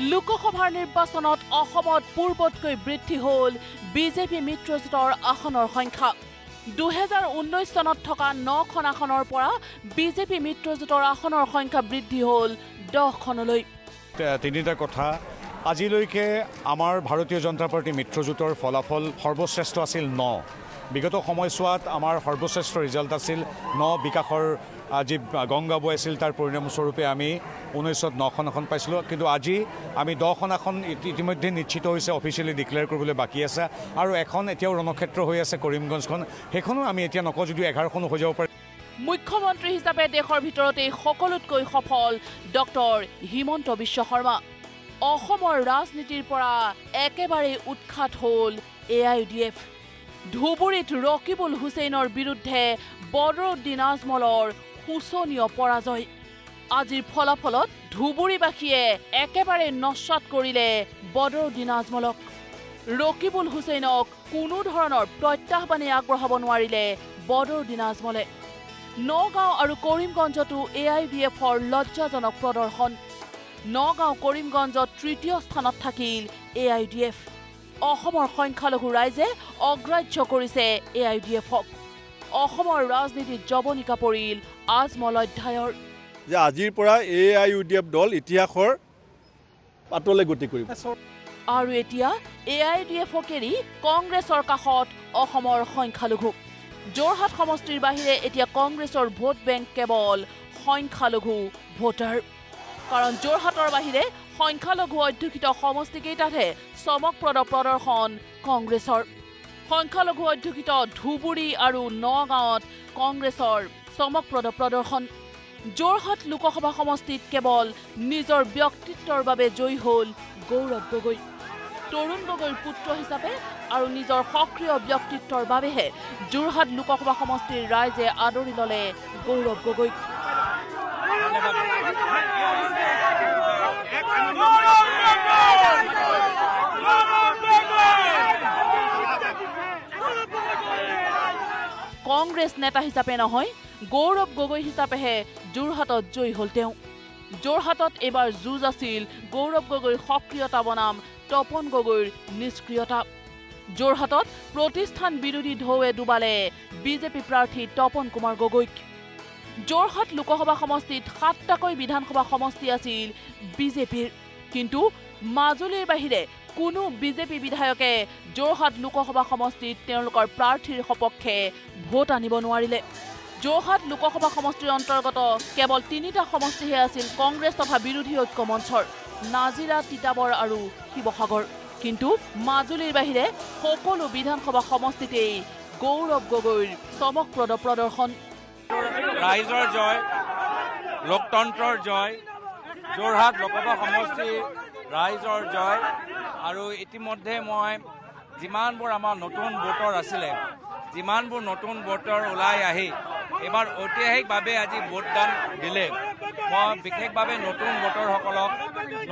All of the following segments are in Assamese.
লোকসভাৰ নিৰ্বাচনত অসমত পূৰ্বতকৈ বৃদ্ধি হ'ল বিজেপি মিত্ৰজোঁটৰ আসনৰ সংখ্যা। দুহেজাৰ ঊনৈছ চনত থকা নখন আসনৰ পৰা বিজেপি মিত্ৰজোঁটৰ আসনৰ সংখ্যা বৃদ্ধি হ'ল দহখনলৈ। তিনিটা কথা। আজিলৈকে আমাৰ ভাৰতীয় জনতা পাৰ্টী মিত্ৰজোঁটৰ ফলাফল সৰ্বশ্ৰেষ্ঠ আছিল ন। বিগত সময়ছোৱাত আমাৰ সৰ্বশ্ৰেষ্ঠ ৰিজাল্ট আছিল ন বিকাশৰ আজি গংগা বৈ আছিল তাৰ পৰিণামস্বৰূপে আমি ঊনৈছত নখন আসন পাইছিলোঁ। কিন্তু আজি আমি দহখন আসন ইতি- ইতিমধ্যে নিশ্চিত হৈছে অফিচিয়েলি ডিক্লেয়াৰ কৰিবলৈ বাকী আছে। আৰু এখন এতিয়াও ৰণক্ষেত্ৰ হৈ আছে কৰিমগঞ্জখন। সেইখনো আমি এতিয়া নকওঁ যদিও এঘাৰখনো হৈ যাব পাৰে। মুখ্যমন্ত্ৰী হিচাপে দেশৰ ভিতৰতে সকলোতকৈ সফল ডক্টৰ হিমন্ত বিশ্ব শৰ্মা। অসমৰ ৰাজনীতিৰ পৰা একেবাৰে উৎখাত হ'ল এ আই ডি এফ। ধুবুৰীত ৰকিবুল হুছেইনৰ বিৰুদ্ধে বদৰুদ্দিন আজমলৰ শোচনীয় পৰাজয়। আজিৰ ফলাফলত ধুবুৰীবাসীয়ে একেবাৰে নস্বাত কৰিলে বদৰুদ্দিন আজমলক ৰকিবুল হুছেইনক কোনো ধৰণৰ প্ৰত্যাহ্বানে আগবঢ়াব নোৱাৰিলে বদৰুদ্দিন আজমলে নগাঁও আৰু কৰিমগঞ্জতো এ আই ডি এফৰ লজ্জাজনক প্ৰদৰ্শন। নগাঁও কৰিমগঞ্জত তৃতীয় স্থানত থাকিল এ আই ডি এফ অসমৰ সংখ্যালঘু ৰাইজে অগ্ৰাহ্য কৰিছে এ আই ডি এফক অসমৰ ৰাজনীতিত জৱনিকা পৰিল আজমল অধ্যায়ৰ। যে আজিৰ পৰা A I U D F দল ইতিহাসৰ পাতলৈ গতি কৰিব। আৰু এতিয়া এ আই ডি এফক এৰি কংগ্ৰেছৰ কাষত অসমৰ সংখ্যালঘু। যোৰহাট সমষ্টিৰ বাহিৰে এতিয়া কংগ্ৰেছৰ ভোট বেংক কেৱল সংখ্যালঘু ভোটাৰ। কাৰণ যোৰহাটৰ বাহিৰে সংখ্যালঘু অধ্যুষিত সমষ্টিকেইটাতহে চমকপ্ৰদ প্ৰদৰ্শন কংগ্ৰেছৰ। সংখ্যালঘু অধ্যুষিত ধুবুৰী আৰু নগাঁৱত কংগ্ৰেছৰ চমকপ্ৰদ প্ৰদৰ্শন। যোৰহাট লোকসভা সমষ্টিত কেৱল নিজৰ ব্যক্তিত্বৰ বাবে জয়ী হ'ল গৌৰৱ গগৈ। তৰুণ গগৈৰ পুত্ৰ হিচাপে আৰু নিজৰ সক্ৰিয় ব্যক্তিত্বৰ বাবেহে যোৰহাট লোকসভা সমষ্টিৰ ৰাইজে আদৰি ল'লে গৌৰৱ গগৈক কংগ্ৰেছ নেতা হিচাপে নহয় গৌৰৱ গগৈ হিচাপেহে যোৰহাটত জয়ী হ'ল তেওঁ। যোৰহাটত এইবাৰ যুঁজ আছিল গৌৰৱ গগৈৰ সক্ৰিয়তা বনাম তপন গগৈৰ নিষ্ক্ৰিয়তা। যোৰহাটত প্ৰতিষ্ঠান বিৰোধী ঢৌৱে ডুবালে বিজেপি প্ৰাৰ্থী তপন কুমাৰ গগৈক। যোৰহাট লোকসভা সমষ্টিত সাতটাকৈ বিধানসভা সমষ্টি আছিল বিজেপিৰ। কিন্তু মাজুলীৰ বাহিৰে কোনো বিজেপি বিধায়কে যোৰহাট লোকসভা সমষ্টিত তেওঁলোকৰ প্ৰাৰ্থীৰ সপক্ষে ভোট আনিব নোৱাৰিলে। যোৰহাট লোকসভা সমষ্টিৰ অন্তৰ্গত কেৱল তিনিটা সমষ্টিহে আছিল কংগ্ৰেছ তথা বিৰোধী ঐক্য মঞ্চৰ নাজিৰা তিতাবৰ আৰু শিৱসাগৰ। কিন্তু মাজুলীৰ বাহিৰে সকলো বিধানসভা সমষ্টিতেই গৌৰৱ গগৈৰ চমকপ্ৰদ প্ৰদৰ্শন। ৰাইজৰ জয় লোকতন্ত্ৰৰ জয় যোৰহাট লোকসভা সমষ্টি ৰাইজৰ জয়। আৰু ইতিমধ্যে মই যিমানবোৰ আমাৰ নতুন ভোটৰ আছিলে যিমানবোৰ নতুন ভোটৰ ওলাই আহি এইবাৰ ঐতিহাসিকভাৱে আজি ভোটদান দিলে। মই বিশেষভাৱে নতুন ভোটৰসকলক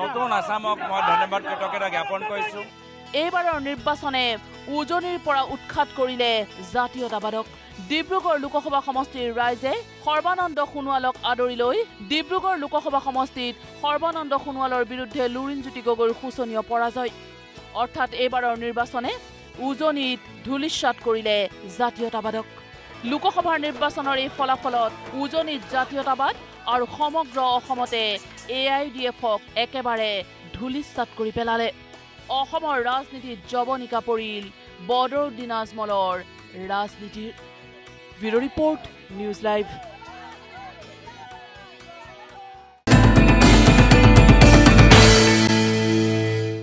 নতুন আছামক মই ধন্যবাদ কৃতজ্ঞতা জ্ঞাপন কৰিছোঁ। এইবাৰৰ নিৰ্বাচনে উজনিৰ পৰা উৎখাত কৰিলে জাতীয়তাবাদক। ডিব্ৰুগড় লোকসভা সমষ্টিৰ ৰাইজে সৰ্বানন্দ সোণোৱালক আদৰি লৈ ডিব্ৰুগড় লোকসভা সমষ্টিত সৰ্বানন্দ সোণোৱালৰ বিৰুদ্ধে লুৰিণজ্যোতি গগৈৰ শোচনীয় পৰাজয়। অৰ্থাৎ এইবাৰৰ নিৰ্বাচনে উজনিত ধূলিসাৎ কৰিলে জাতীয়তাবাদক। লোকসভাৰ নিৰ্বাচনৰ এই ফলাফলত উজনিত জাতীয়তাবাদ আৰু সমগ্ৰ অসমতে এ আই ডি এফক একেবাৰে ধূলিসাৎ কৰি পেলালে। অসমৰ ৰাজনীতিত জৱনিকা পৰিল বদৰুদ্দিন আজমলৰ ৰাজনীতিৰ ব্যুৰ' ৰিপৰ্ট নিউজ লাইভ।